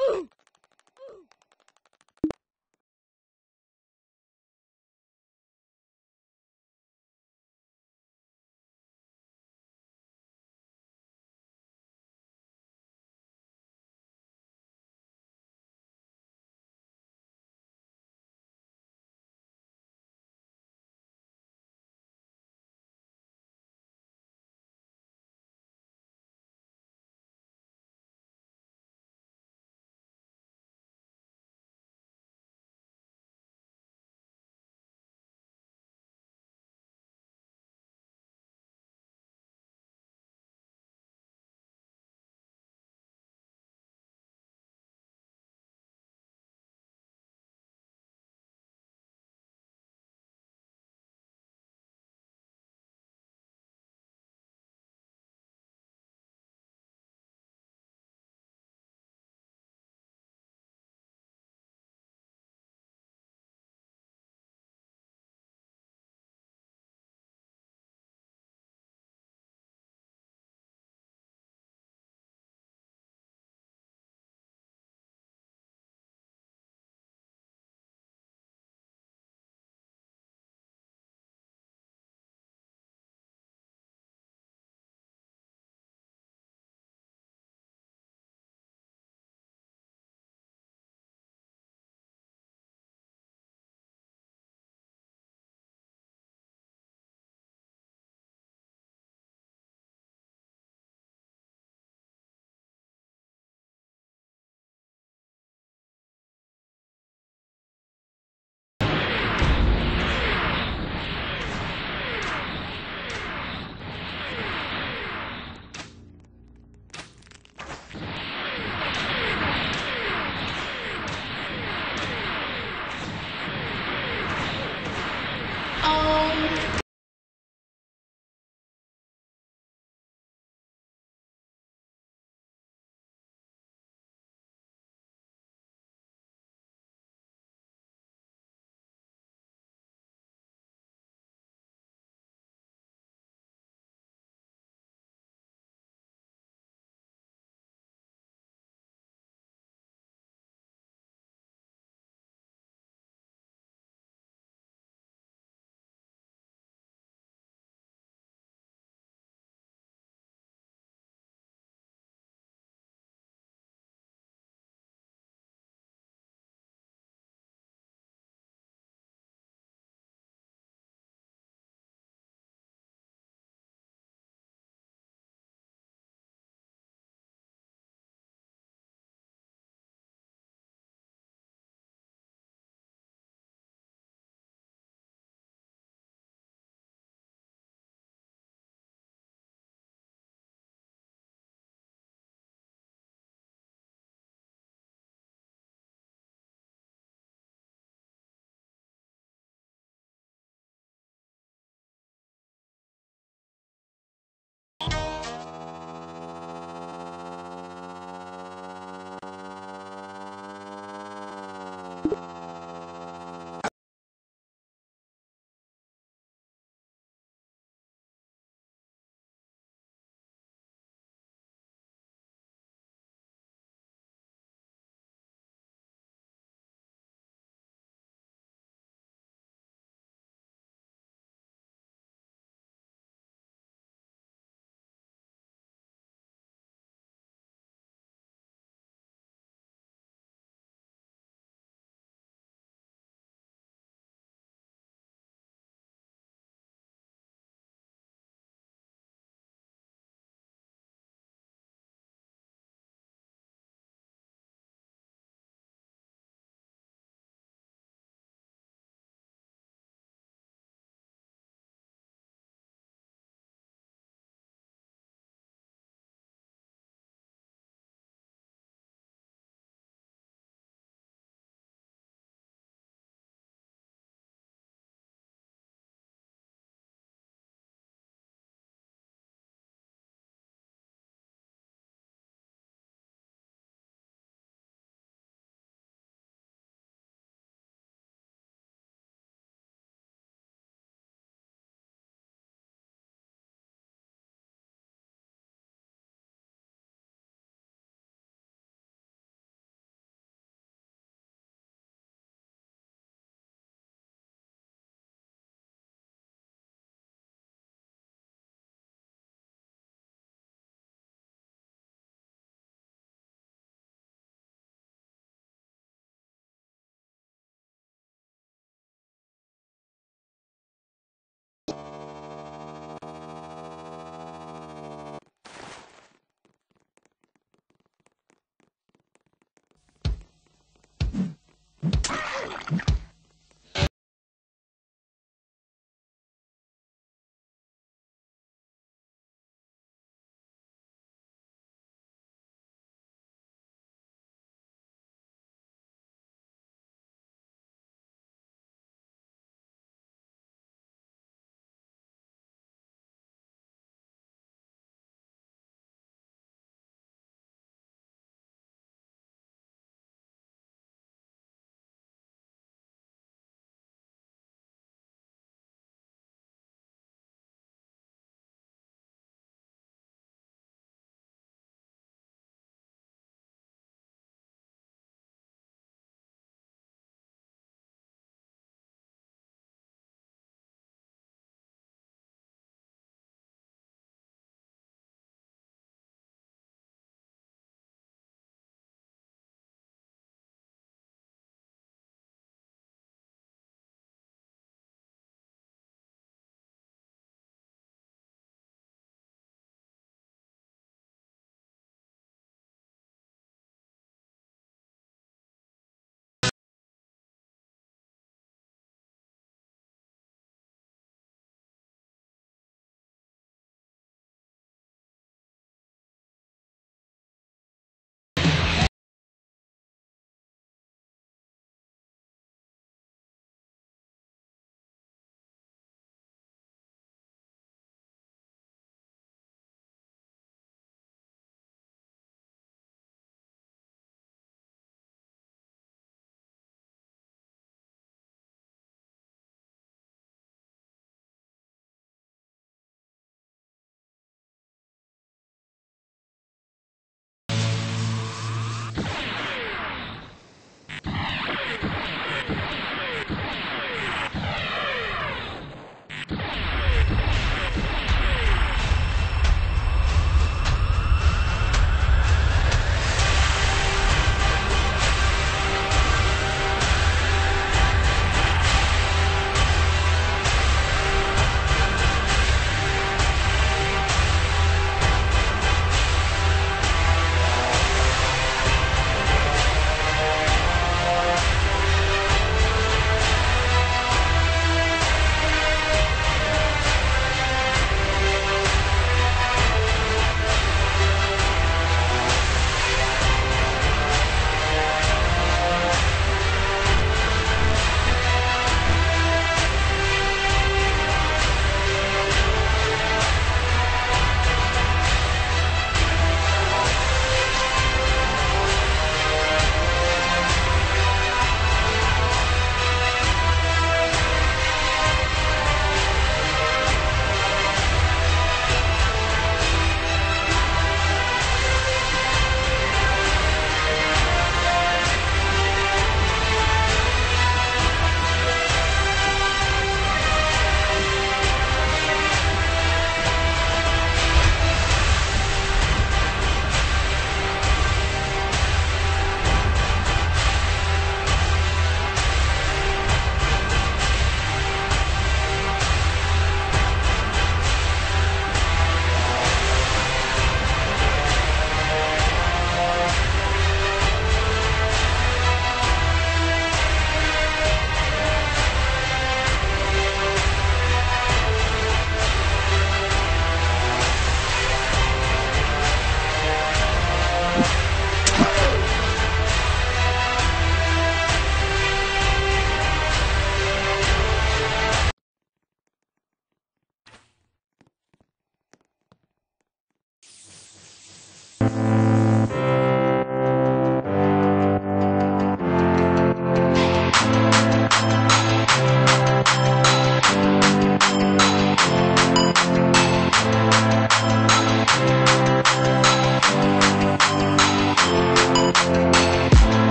Ooh!